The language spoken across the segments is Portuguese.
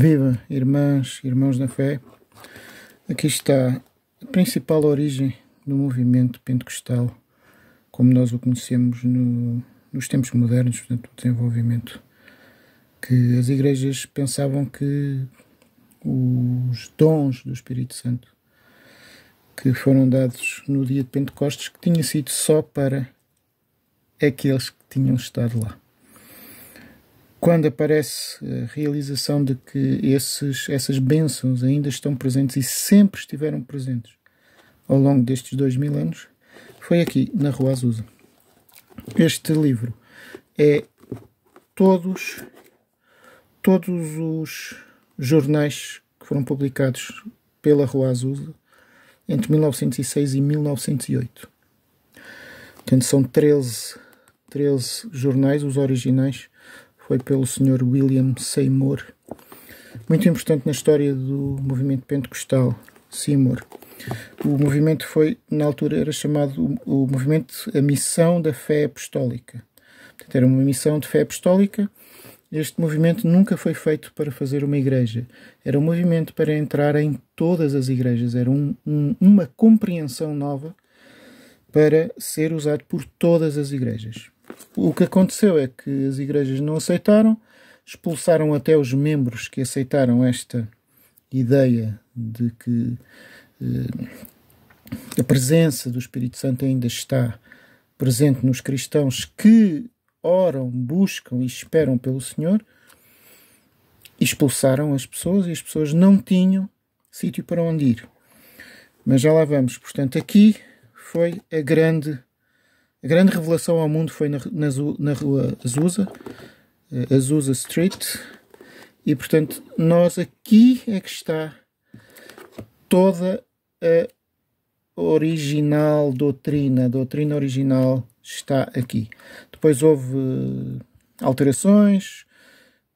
Viva, irmãs, irmãos na fé. Aqui está a principal origem do movimento pentecostal, como nós o conhecemos no, nos tempos modernos, portanto, o desenvolvimento. Que as igrejas pensavam que os dons do Espírito Santo que foram dados no dia de Pentecostes que tinha sido só para aqueles que tinham estado lá. Quando aparece a realização de que esses, essas bênçãos ainda estão presentes e sempre estiveram presentes ao longo destes dois mil anos, foi aqui, na Rua Azusa. Este livro é todos, todos os jornais que foram publicados pela Rua Azusa entre 1906 e 1908. Portanto, são 13, 13 jornais, os originais, foi pelo Sr. William Seymour, muito importante na história do movimento pentecostal, Seymour. O movimento foi, na altura, era chamado o, movimento A Missão da Fé Apostólica. Portanto, era uma missão de fé apostólica este movimento nunca foi feito para fazer uma igreja. Era um movimento para entrar em todas as igrejas. Era um, um, uma compreensão nova para ser usado por todas as igrejas. O que aconteceu é que as igrejas não aceitaram, expulsaram até os membros que aceitaram esta ideia de que eh, a presença do Espírito Santo ainda está presente nos cristãos que oram, buscam e esperam pelo Senhor, expulsaram as pessoas e as pessoas não tinham sítio para onde ir. Mas já lá vamos. Portanto, aqui foi a grande, a grande revelação ao mundo foi na, na, na rua Azusa, eh, Azusa Street, e portanto nós aqui é que está toda a original doutrina, a doutrina original está aqui. Depois houve eh, alterações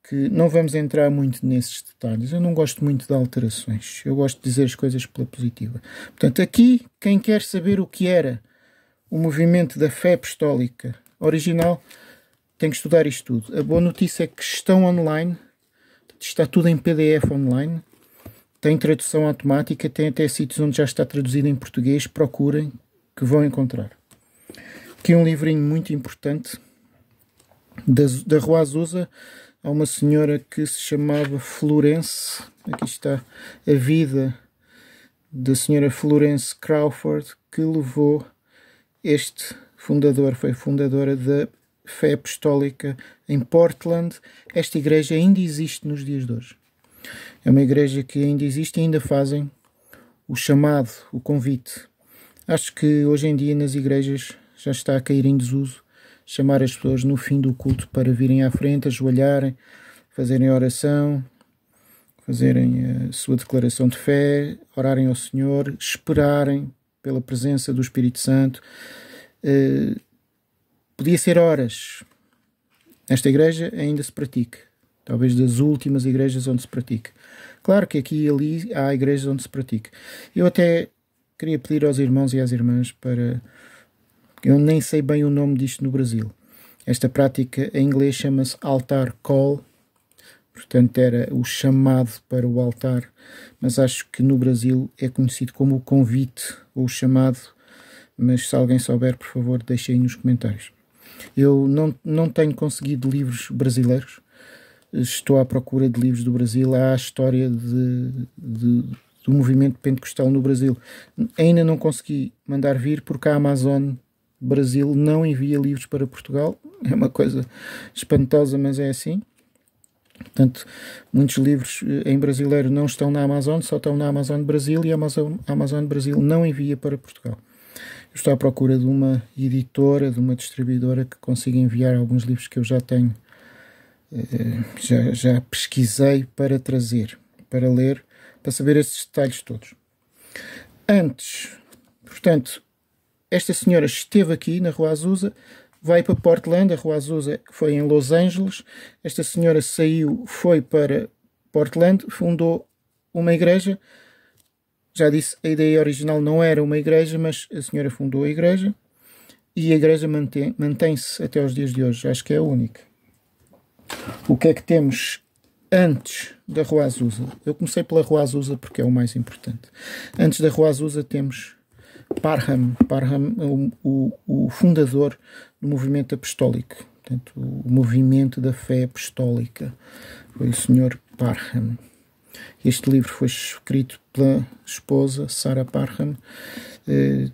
que não vamos entrar muito nesses detalhes. Eu não gosto muito de alterações. Eu gosto de dizer as coisas pela positiva. Portanto, aqui, quem quer saber o que era o movimento da fé apostólica original tem que estudar isto tudo. A boa notícia é que estão online, está tudo em PDF online, tem tradução automática, tem até sítios onde já está traduzido em português. Procurem, que vão encontrar. Aqui um livrinho muito importante da, da Rua Azusa. Há uma senhora que se chamava Florence. Aqui está a vida da senhora Florence Crawford, que levou este fundador, foi fundadora da fé apostólica em Portland. Esta igreja ainda existe nos dias de hoje. É uma igreja que ainda existe e ainda fazem o chamado, o convite. Acho que hoje em dia nas igrejas já está a cair em desuso chamar as pessoas no fim do culto para virem à frente, ajoelharem, fazerem oração, fazerem a sua declaração de fé, orarem ao Senhor, esperarem pela presença do Espírito Santo. Uh, podia ser horas. Nesta igreja ainda se pratica. Talvez das últimas igrejas onde se pratica. Claro que aqui e ali há igrejas onde se pratica. Eu até queria pedir aos irmãos e às irmãs para eu nem sei bem o nome disto no Brasil. Esta prática em inglês chama-se altar call, portanto era o chamado para o altar, mas acho que no Brasil é conhecido como o convite o chamado, mas se alguém souber, por favor, deixem nos comentários. Eu não, não tenho conseguido livros brasileiros, estou à procura de livros do Brasil, há a história de, de do movimento pentecostal no Brasil. Ainda não consegui mandar vir porque a Amazon Brasil não envia livros para Portugal. É uma coisa espantosa, mas é assim. Portanto, muitos livros eh, em brasileiro não estão na Amazon, só estão na Amazon Brasil e a Amazon, Amazon Brasil não envia para Portugal. Eu estou à procura de uma editora, de uma distribuidora que consiga enviar alguns livros que eu já tenho, eh, já, já pesquisei para trazer, para ler, para saber esses detalhes todos. Antes, portanto, esta senhora esteve aqui na Rua Azusa, vai para Portland, a Rua Azusa foi em Los Angeles. Esta senhora saiu, foi para Portland, fundou uma igreja. Já disse, a ideia original não era uma igreja, mas a senhora fundou a igreja e a igreja mantém-se até os dias de hoje. Acho que é a única. O que é que temos antes da Rua Azusa. Eu comecei pela Rua Azusa porque é o mais importante. Antes da Rua Azusa temos Parham, Parham o, o, o fundador do movimento apostólico, portanto, o movimento da fé apostólica. Foi o Sr. Parham. Este livro foi escrito pela esposa, Sarah Parham. Eh,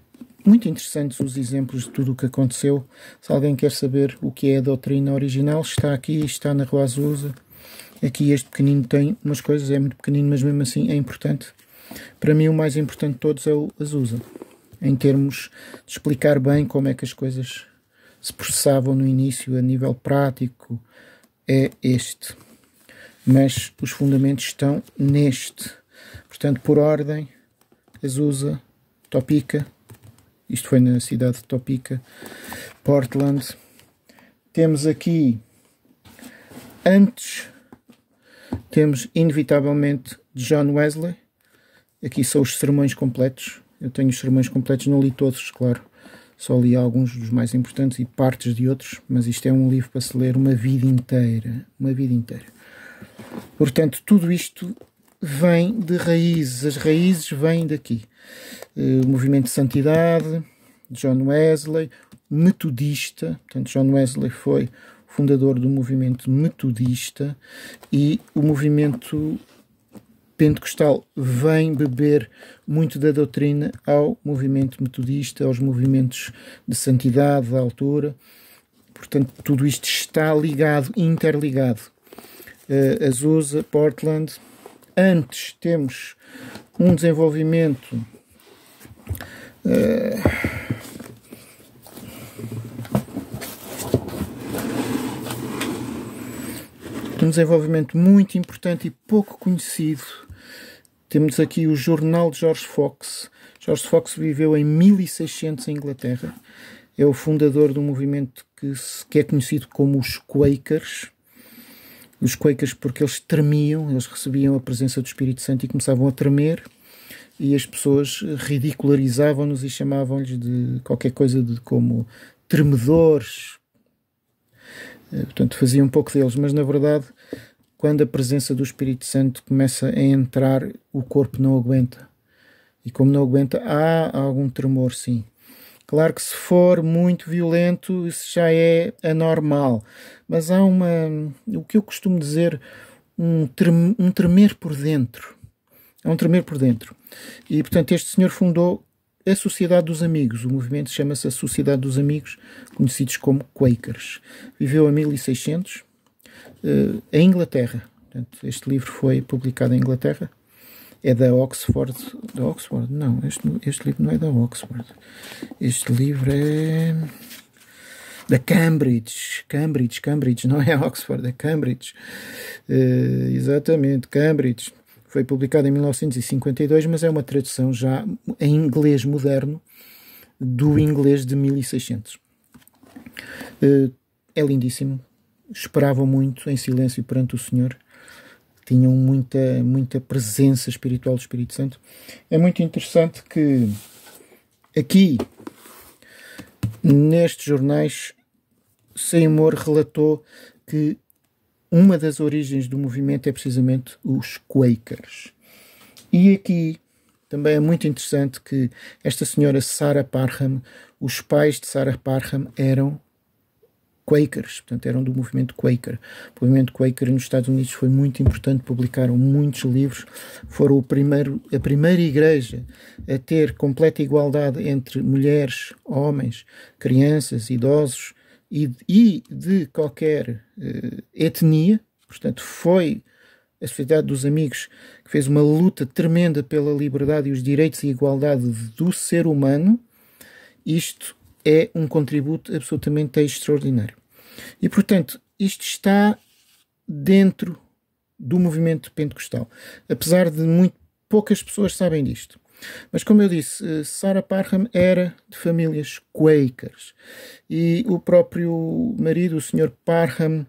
muito interessantes os exemplos de tudo o que aconteceu. Se alguém quer saber o que é a doutrina original, está aqui, está na Rua Azusa. Aqui este pequenino tem umas coisas, é muito pequenino, mas mesmo assim é importante. Para mim o mais importante de todos é o Azusa, em termos de explicar bem como é que as coisas se processavam no início a nível prático, é este. Mas os fundamentos estão neste. Portanto, por ordem, Azusa, Topica, isto foi na cidade de Topica, Portland. Temos aqui, antes, temos inevitavelmente John Wesley. Aqui são os sermões completos. Eu tenho os sermões completos, não li todos, claro. Só li alguns dos mais importantes e partes de outros, mas isto é um livro para se ler uma vida inteira. Uma vida inteira. Portanto, tudo isto vem de raízes. As raízes vêm daqui. Eh, o movimento de santidade, John Wesley, metodista, portanto, John Wesley foi fundador do movimento metodista e o movimento pentecostal vem beber muito da doutrina ao movimento metodista, aos movimentos de santidade da altura. Portanto, tudo isto está ligado, interligado. Uh, Azusa, Portland. Antes temos um desenvolvimento uh, um desenvolvimento muito importante e pouco conhecido. Temos aqui o jornal de George Fox. George Fox viveu em 1600 em Inglaterra. É o fundador um movimento que, que é conhecido como os Quakers. Os Quakers porque eles tremiam, eles recebiam a presença do Espírito Santo e começavam a tremer e as pessoas ridicularizavam-nos e chamavam-lhes de qualquer coisa de como tremedores, eh, portanto, fazia um pouco deles, mas na verdade, quando a presença do Espírito Santo começa a entrar, o corpo não aguenta. E como não aguenta, há algum tremor, sim. Claro que se for muito violento, isso já é anormal. Mas há uma, o que eu costumo dizer, um, trem, um tremer por dentro. É um tremer por dentro. E, portanto, este senhor fundou a Sociedade dos Amigos. O movimento chama-se a Sociedade dos Amigos, conhecidos como Quakers. Viveu em 1600, uh, em Inglaterra. Portanto, este livro foi publicado em Inglaterra. É da Oxford. Da Oxford? Não, este, este livro não é da Oxford. Este livro é da Cambridge, Cambridge, Cambridge, não é Oxford, é Cambridge, uh, exatamente, Cambridge, foi publicado em 1952, mas é uma tradução já em inglês moderno do inglês de 1600. Eh, é lindíssimo. Esperavam muito em silêncio perante o Senhor. Tinham muita, muita presença espiritual do Espírito Santo. É muito interessante que aqui, nestes jornais, Seymour relatou que uma das origens do movimento é precisamente os Quakers. E aqui também é muito interessante que esta senhora Sarah Parham, os pais de Sarah Parham eram Quakers, portanto eram do movimento Quaker. O movimento Quaker nos Estados Unidos foi muito importante, publicaram muitos livros, foram primeiro, a primeira igreja a ter completa igualdade entre mulheres, homens, crianças, idosos, e, e de qualquer uh, etnia, portanto, foi a Sociedade dos Amigos que fez uma luta tremenda pela liberdade e os direitos e igualdade do ser humano. Isto é um contributo absolutamente extraordinário. E, portanto, isto está dentro do movimento pentecostal, apesar de muito poucas pessoas sabem disto. Mas, como eu disse, eh, Sarah Parham era de famílias Quakers e o próprio marido, o Sr. Parham,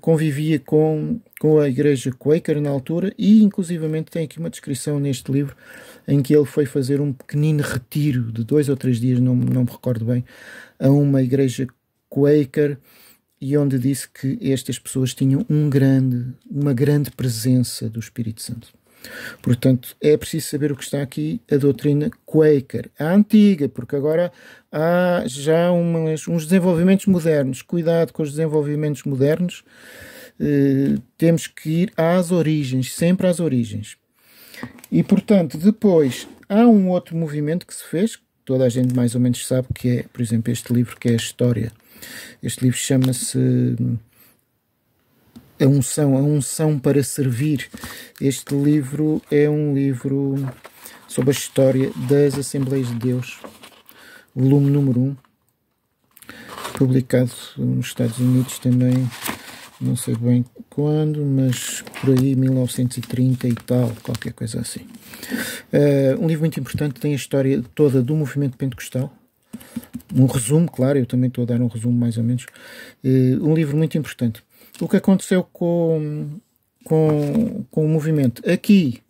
convivia com, com a igreja Quaker na altura e, inclusivamente, tem aqui uma descrição neste livro em que ele foi fazer um pequenino retiro de dois ou três dias, não, não me recordo bem, a uma igreja Quaker e onde disse que estas pessoas tinham um grande, uma grande presença do Espírito Santo. Portanto, é preciso saber o que está aqui a doutrina Quaker, a antiga, porque agora há já umas, uns desenvolvimentos modernos. Cuidado com os desenvolvimentos modernos, eh, temos que ir às origens, sempre às origens. E, portanto, depois há um outro movimento que se fez, toda a gente mais ou menos sabe, que é, por exemplo, este livro que é a História. Este livro chama-se a unção, a unção para servir. Este livro é um livro sobre a história das Assembleias de Deus, volume número 1, publicado nos Estados Unidos também, não sei bem quando, mas por aí 1930 e tal, qualquer coisa assim. Uh, um livro muito importante, tem a história toda do movimento pentecostal, um resumo, claro, eu também estou a dar um resumo mais ou menos. Uh, um livro muito importante o que aconteceu com, com, com o movimento. Aqui,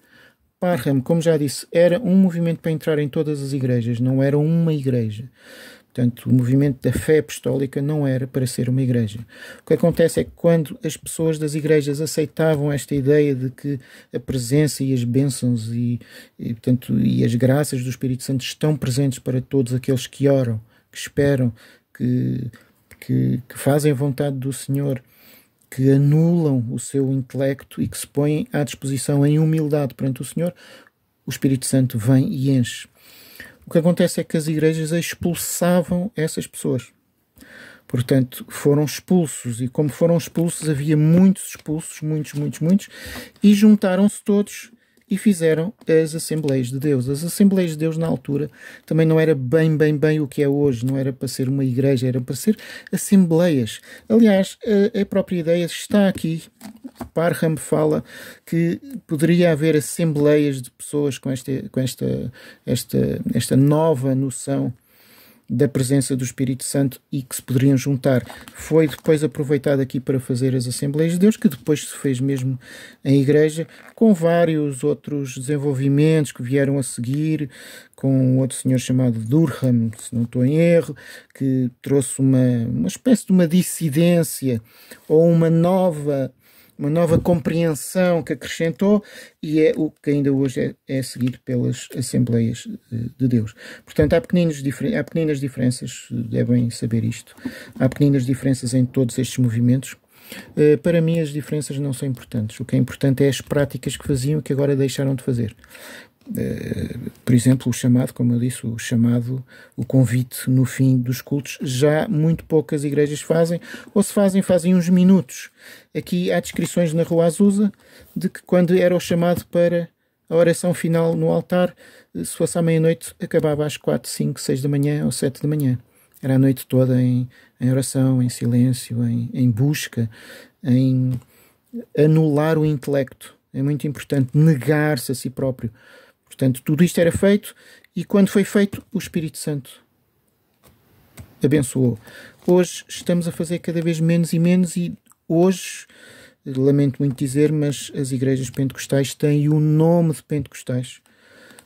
Parham, como já disse, era um movimento para entrar em todas as igrejas, não era uma igreja. Portanto, o movimento da fé apostólica não era para ser uma igreja. O que acontece é que quando as pessoas das igrejas aceitavam esta ideia de que a presença e as bênçãos e, e, portanto, e as graças do Espírito Santo estão presentes para todos aqueles que oram, que esperam, que, que, que fazem a vontade do Senhor, que anulam o seu intelecto e que se põem à disposição em humildade perante o Senhor, o Espírito Santo vem e enche. O que acontece é que as igrejas expulsavam essas pessoas. Portanto, foram expulsos, e como foram expulsos, havia muitos expulsos, muitos, muitos, muitos, e juntaram-se todos e fizeram as Assembleias de Deus. As Assembleias de Deus, na altura, também não era bem, bem, bem o que é hoje, não era para ser uma igreja, era para ser Assembleias. Aliás, a, a própria ideia está aqui. Parham fala que poderia haver Assembleias de pessoas com esta, com esta, esta, esta nova noção da presença do Espírito Santo e que se poderiam juntar. Foi depois aproveitado aqui para fazer as Assembleias de Deus, que depois se fez mesmo em igreja, com vários outros desenvolvimentos que vieram a seguir, com outro senhor chamado Durham, se não estou em erro, que trouxe uma, uma espécie de uma dissidência ou uma nova uma nova compreensão que acrescentou e é o que ainda hoje é, é seguido pelas Assembleias de Deus. Portanto, há, há pequenas diferenças, devem saber isto, há pequenas diferenças em todos estes movimentos. Uh, para mim, as diferenças não são importantes. O que é importante é as práticas que faziam e que agora deixaram de fazer. Eh, por exemplo, o chamado, como eu disse, o chamado, o convite no fim dos cultos, já muito poucas igrejas fazem, ou se fazem, fazem uns minutos. Aqui há descrições na Rua Azusa de que quando era o chamado para a oração final no altar, eh, se fosse à meia-noite, acabava às quatro, cinco, seis da manhã ou sete da manhã. Era a noite toda em, em oração, em silêncio, em, em busca, em anular o intelecto. É muito importante negar-se a si próprio Portanto, tudo isto era feito e quando foi feito, o Espírito Santo abençoou. Hoje estamos a fazer cada vez menos e menos e hoje, lamento muito dizer, mas as igrejas pentecostais têm o nome de pentecostais.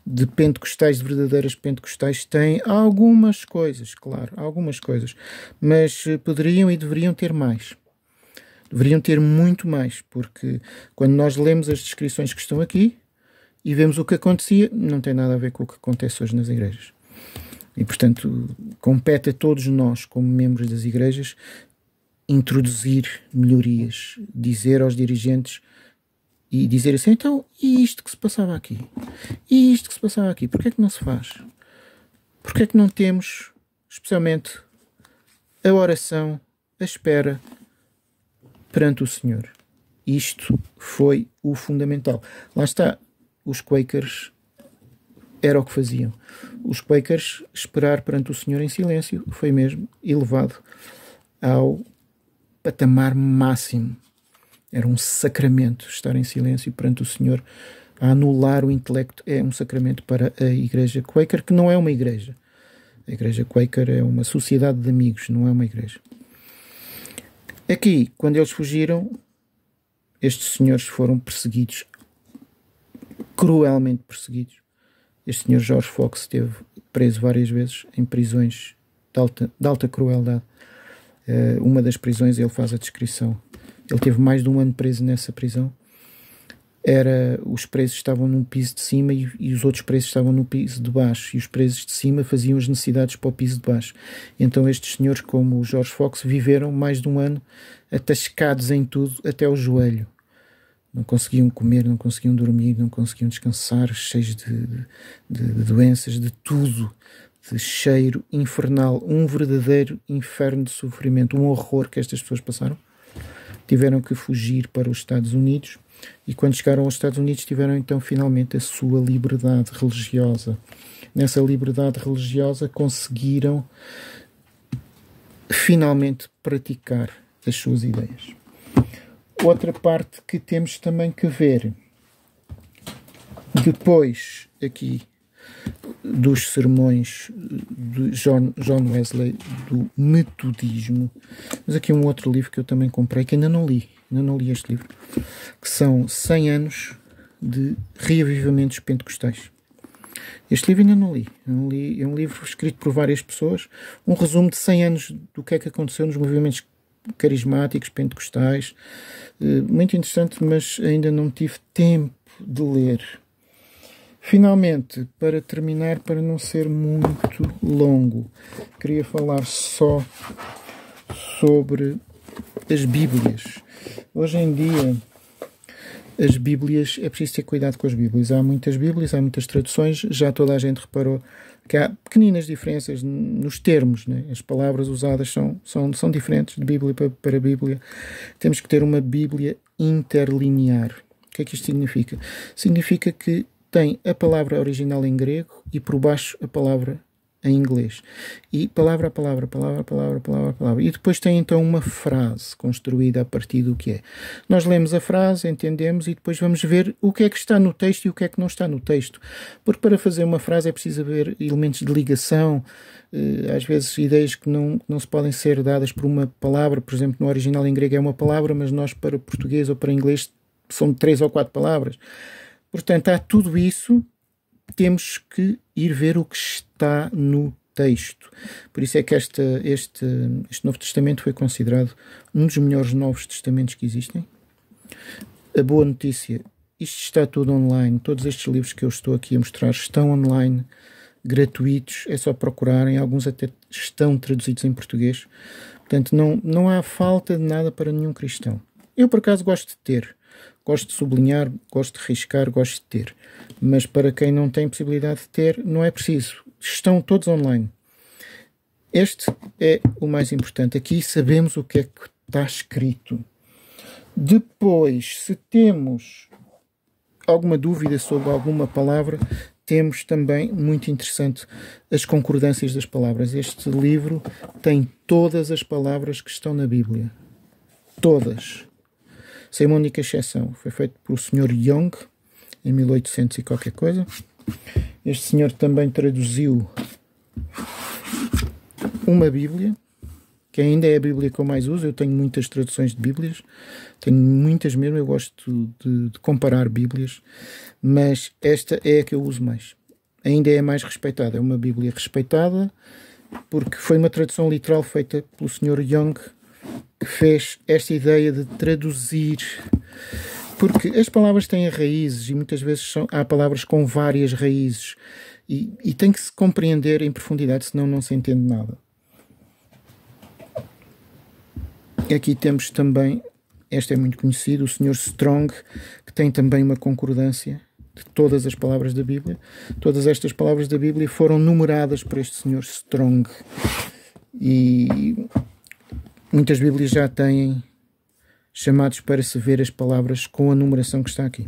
De pentecostais, de verdadeiras pentecostais, têm algumas coisas, claro, algumas coisas, mas poderiam e deveriam ter mais. Deveriam ter muito mais, porque quando nós lemos as descrições que estão aqui, e vemos o que acontecia, não tem nada a ver com o que acontece hoje nas igrejas. E, portanto, compete a todos nós, como membros das igrejas, introduzir melhorias, dizer aos dirigentes e dizer assim: então, e isto que se passava aqui? E isto que se passava aqui? Porquê é que não se faz? Porquê é que não temos, especialmente, a oração, a espera perante o Senhor? Isto foi o fundamental. Lá está, os Quakers era o que faziam. Os Quakers esperar perante o Senhor em silêncio foi mesmo elevado ao patamar máximo. Era um sacramento estar em silêncio perante o Senhor a anular o intelecto é um sacramento para a Igreja Quaker, que não é uma igreja. A Igreja Quaker é uma sociedade de amigos, não é uma igreja. Aqui, quando eles fugiram, estes senhores foram perseguidos cruelmente perseguidos. Este senhor Jorge Fox esteve preso várias vezes em prisões de alta, de alta crueldade. Uh, uma das prisões, ele faz a descrição. Ele teve mais de um ano preso nessa prisão. Era os presos estavam num piso de cima e, e, os outros presos estavam no piso de baixo. E os presos de cima faziam as necessidades para o piso de baixo. Então estes senhores, como o George Fox, viveram mais de um ano atascados em tudo até o joelho não conseguiam comer, não conseguiam dormir, não conseguiam descansar, cheios de, de, de, doenças, de tudo, de cheiro infernal, um verdadeiro inferno de sofrimento, um horror que estas pessoas passaram. Tiveram que fugir para os Estados Unidos e quando chegaram aos Estados Unidos tiveram então finalmente a sua liberdade religiosa. Nessa liberdade religiosa conseguiram finalmente praticar as suas ideias outra parte que temos também que ver. Depois, aqui, dos sermões de John, John Wesley do metodismo, mas aqui um outro livro que eu também comprei, que ainda não li, ainda não li este livro, que são 100 anos de reavivamentos pentecostais. Este livro ainda não li. não li. É um livro escrito por várias pessoas, um resumo de 100 anos do que é que aconteceu nos movimentos carismáticos, pentecostais. Eh, muito interessante, mas ainda não tive tempo de ler. Finalmente, para terminar, para não ser muito longo, queria falar só sobre as Bíblias. Hoje em dia, as Bíblias, é preciso ter cuidado com as Bíblias. Há muitas Bíblias, há muitas traduções, já toda a gente reparou que há pequeninas diferenças nos termos, né? as palavras usadas são, são, são diferentes de Bíblia para, para Bíblia. Temos que ter uma Bíblia interlinear. O que é que isto significa? Significa que tem a palavra original em grego e por baixo a palavra em inglês. E palavra a palavra, palavra a palavra, palavra a palavra. E depois tem então uma frase construída a partir do que é. Nós lemos a frase, entendemos e depois vamos ver o que é que está no texto e o que é que não está no texto. Porque para fazer uma frase é preciso haver elementos de ligação, eh, às vezes ideias que não, não se podem ser dadas por uma palavra, por exemplo, no original em grego é uma palavra, mas nós para português ou para inglês são três ou quatro palavras. Portanto, há tudo isso temos que ir ver o que está no texto. Por isso é que este, este Novo Testamento foi considerado um dos melhores Novos Testamentos que existem. A boa notícia, isto está tudo online. Todos estes livros que eu estou aqui a mostrar estão online, gratuitos. É só procurarem. Alguns até estão traduzidos em português. Portanto, não, não há falta de nada para nenhum cristão. Eu, por acaso, gosto de ter. Gosto de sublinhar, gosto de riscar, gosto de ter. Mas para quem não tem possibilidade de ter, não é preciso. Estão todos online. Este é o mais importante. Aqui sabemos o que é que está escrito. Depois, se temos alguma dúvida sobre alguma palavra, temos também, muito interessante, as concordâncias das palavras. Este livro tem todas as palavras que estão na Bíblia. Todas sem uma única exceção. Foi feito por o Sr. Young, em 1800 e qualquer coisa. Este senhor também traduziu uma Bíblia, que ainda é a Bíblia que eu mais uso. Eu tenho muitas traduções de Bíblias, tenho muitas mesmo. Eu gosto de, de comparar Bíblias, mas esta é a que eu uso mais. Ainda é a mais respeitada. É uma Bíblia respeitada porque foi uma tradução literal feita pelo Sr. Young que fez esta ideia de traduzir. Porque as palavras têm raízes e muitas vezes são, há palavras com várias raízes e, e tem que se compreender em profundidade, senão não se entende nada. Aqui temos também, este é muito conhecido, o Sr. Strong, que tem também uma concordância de todas as palavras da Bíblia. Todas estas palavras da Bíblia foram numeradas por este Sr. Strong. E Muitas Bíblias já têm chamados para se ver as palavras com a numeração que está aqui.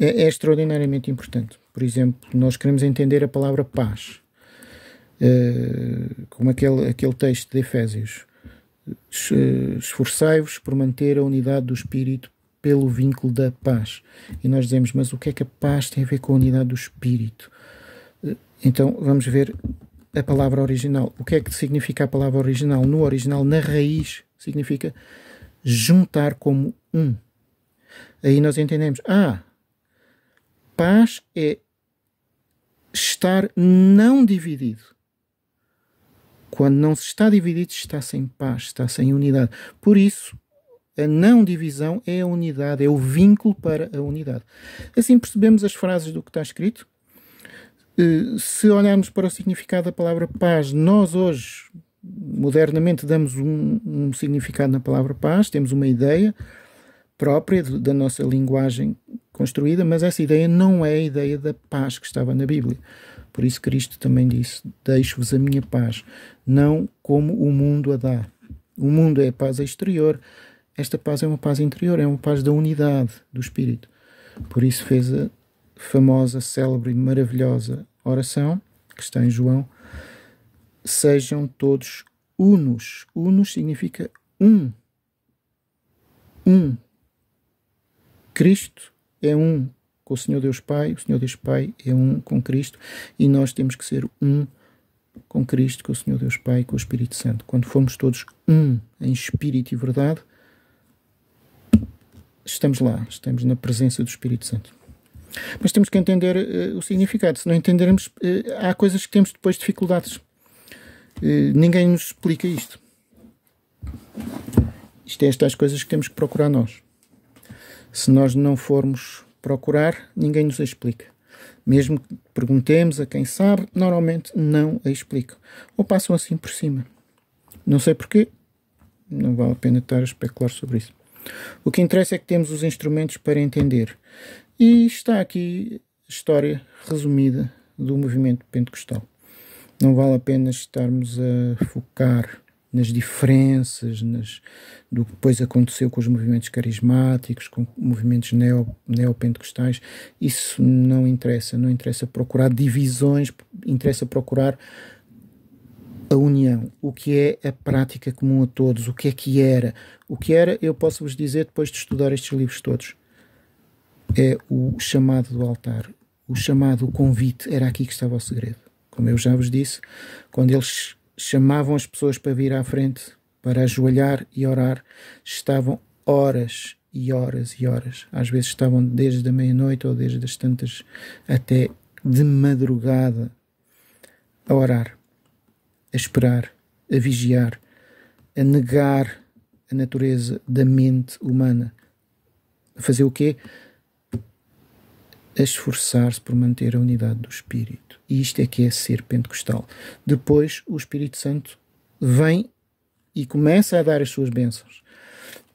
É, é extraordinariamente importante. Por exemplo, nós queremos entender a palavra paz, uh, como aquele, aquele texto de Efésios. Esforçai-vos por manter a unidade do Espírito pelo vínculo da paz. E nós dizemos, mas o que é que a paz tem a ver com a unidade do Espírito? Eh, então vamos ver a palavra original. O que é que significa a palavra original? No original, na raiz, significa juntar como um. Aí nós entendemos, ah, paz é estar não dividido. Quando não se está dividido, está-se em paz, está-se em unidade. Por isso, a não divisão é a unidade, é o vínculo para a unidade. Assim percebemos as frases do que está escrito. Eh, se olharmos para o significado da palavra paz, nós hoje, modernamente, damos um, um significado na palavra paz, temos uma ideia própria da nossa linguagem construída, mas essa ideia não é a ideia da paz que estava na Bíblia. Por isso Cristo também disse: Deixo-vos a minha paz, não como o mundo a dá. O mundo é a paz exterior, esta paz é uma paz interior, é uma paz da unidade do Espírito. Por isso fez a famosa, célebre e maravilhosa oração, que está em João: Sejam todos unos. Unos significa um. Um. Cristo é um com o Senhor Deus Pai, o Senhor Deus Pai é um com Cristo e nós temos que ser um com Cristo, com o Senhor Deus Pai com o Espírito Santo. Quando formos todos um em espírito e verdade, estamos lá, estamos na presença do Espírito Santo. Mas temos que entender uh, o significado. Se não entendermos, uh, há coisas que temos depois dificuldades. Uh, ninguém nos explica isto. Isto é estas coisas que temos que procurar nós. Se nós não formos procurar, ninguém nos explica. Mesmo que perguntemos a quem sabe, normalmente não a explicam. Ou passam assim por cima. Não sei porquê, não vale a pena estar a especular sobre isso. O que interessa é que temos os instrumentos para entender. E está aqui a história resumida do movimento pentecostal. Não vale a pena estarmos a focar nas diferenças, nas, do que depois aconteceu com os movimentos carismáticos, com movimentos neo, neopentecostais. Isso não interessa, não interessa procurar divisões, interessa procurar a união, o que é a prática comum a todos, o que é que era. O que era, eu posso vos dizer depois de estudar estes livros todos, é o chamado do altar, o chamado, o convite, era aqui que estava o segredo. Como eu já vos disse, quando eles chamavam as pessoas para vir à frente, para ajoelhar e orar, estavam horas e horas e horas. Às vezes estavam desde a meia-noite ou desde as tantas até de madrugada a orar, a esperar, a vigiar, a negar a natureza da mente humana. A fazer o quê? A esforçar-se por manter a unidade do espírito. E isto é que é ser pentecostal. Depois o Espírito Santo vem e começa a dar as suas bênçãos.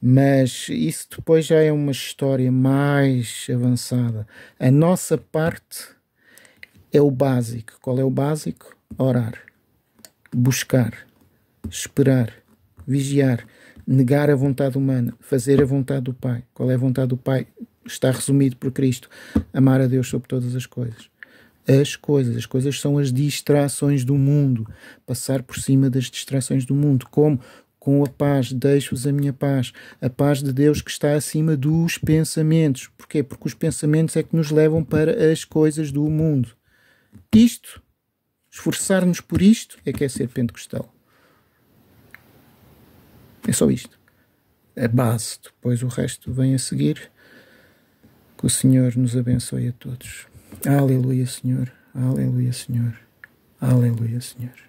Mas isso depois já é uma história mais avançada. A nossa parte é o básico. Qual é o básico? Orar, buscar, esperar, vigiar, negar a vontade humana, fazer a vontade do Pai. Qual é a vontade do Pai? Está resumido por Cristo: amar a Deus sobre todas as coisas as coisas. As coisas são as distrações do mundo. Passar por cima das distrações do mundo. Como? Com a paz, deixo-vos a minha paz. A paz de Deus que está acima dos pensamentos. Porquê? Porque os pensamentos é que nos levam para as coisas do mundo. Isto, esforçar-nos por isto, é que é ser pentecostal. É só isto. A base. Depois o resto vem a seguir. Que o Senhor nos abençoe a todos. Aleluia, Senhor. Aleluia, Senhor. Aleluia, Senhor.